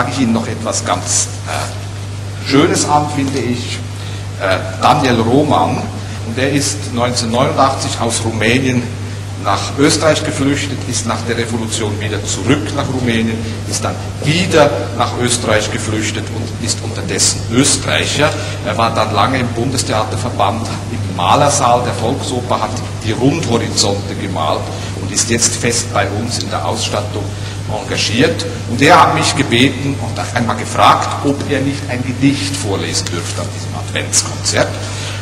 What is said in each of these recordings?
sage ich Ihnen noch etwas ganz äh, Schönes an, finde ich. Äh, Daniel Roman, und der ist 1989 aus Rumänien nach Österreich geflüchtet, ist nach der Revolution wieder zurück nach Rumänien, ist dann wieder nach Österreich geflüchtet und ist unterdessen Österreicher. Er war dann lange im Bundestheaterverband im Malersaal der Volksoper, hat die Rundhorizonte gemalt und ist jetzt fest bei uns in der Ausstattung engagiert. Und er hat mich gebeten und einmal gefragt, ob er nicht ein Gedicht vorlesen dürfte an diesem Adventskonzert.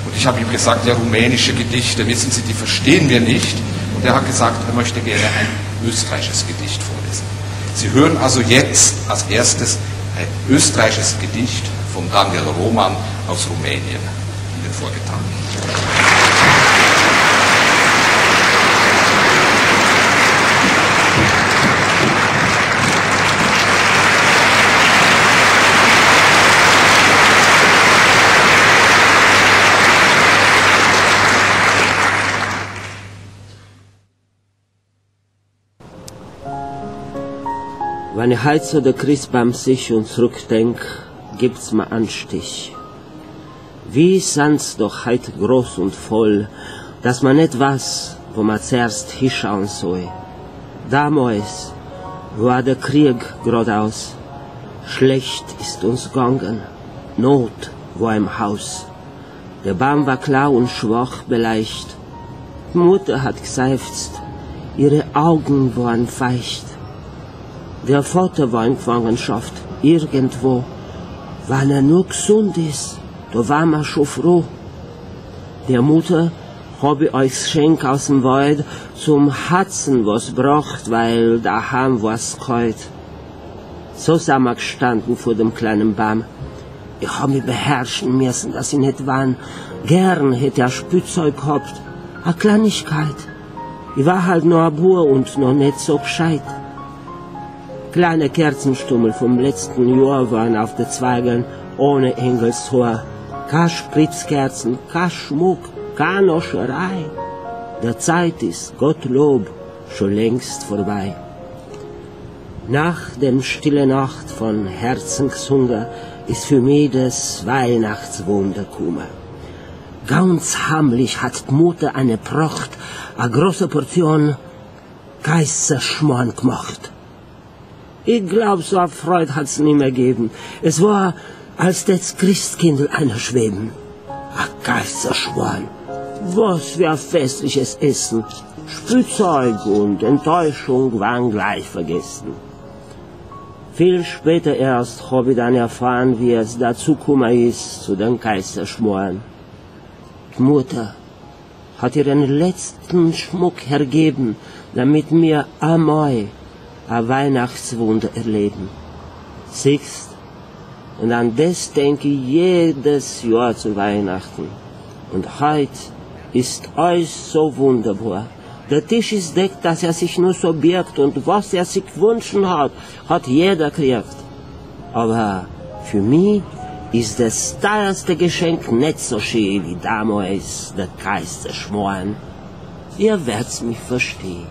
Und ich habe ihm gesagt, ja, rumänische Gedichte, wissen Sie, die verstehen wir nicht. Und er hat gesagt, er möchte gerne ein österreichisches Gedicht vorlesen. Sie hören also jetzt als erstes ein österreichisches Gedicht von Daniel Roman aus Rumänien Ihnen vorgetragen. Wenn ich heute zu der Christbaum sich und zurückdenk, gibt's mir Anstich. Wie sind's doch heute groß und voll, dass man nicht weiß, wo man zuerst hinschauen soll. Damals war der Krieg geradeaus. Schlecht ist uns gegangen. Not war im Haus. Der Baum war klar und schwach beleicht. Die Mutter hat geseufzt. Ihre Augen waren feucht. Der Vater war in Gefangenschaft, irgendwo. Wenn er nur gesund ist, da war man schon froh. Der Mutter hab ich euch Schenk aus dem Wald zum Hatzen was bracht, weil daheim war's kalt. So sind wir gestanden vor dem kleinen Baum. Ich hab mich beherrschen müssen, dass ich nicht wann. Gern hätte er Spielzeug gehabt. A Kleinigkeit. Ich war halt nur ein Bur und noch nicht so gescheit. Kleine Kerzenstummel vom letzten Jahr waren auf den Zweigen ohne Engelstor. Kein Spritzkerzen, kein Schmuck, keine Noscherei. Der Zeit ist, Gottlob, schon längst vorbei. Nach dem stille Nacht von Herzenshunger ist für mich das Weihnachtswunder gekommen. Ganz heimlich hat die Mutter eine Pracht, eine große Portion Kaiserschmarrn gemacht. Ich glaub, so eine Freude hat's nie mehr gegeben. Es war, als das Christkindl schweben. Ach, Geisterschwan. Was für ein festliches Essen. Spielzeug und Enttäuschung waren gleich vergessen. Viel später erst habe ich dann erfahren, wie es dazu gekommen ist, zu den Geisterschmoren. Die Mutter hat ihren letzten Schmuck hergeben, damit mir einmal ein Weihnachtswunder erleben. Siehst, und an das denke ich jedes Jahr zu Weihnachten. Und heute ist alles so wunderbar. Der Tisch ist deckt, dass er sich nur so birgt und was er sich gewünscht hat, hat jeder gekriegt. Aber für mich ist das teuerste Geschenk nicht so schön wie damals der Kaiserschmoren. Ihr werdt's mich verstehen.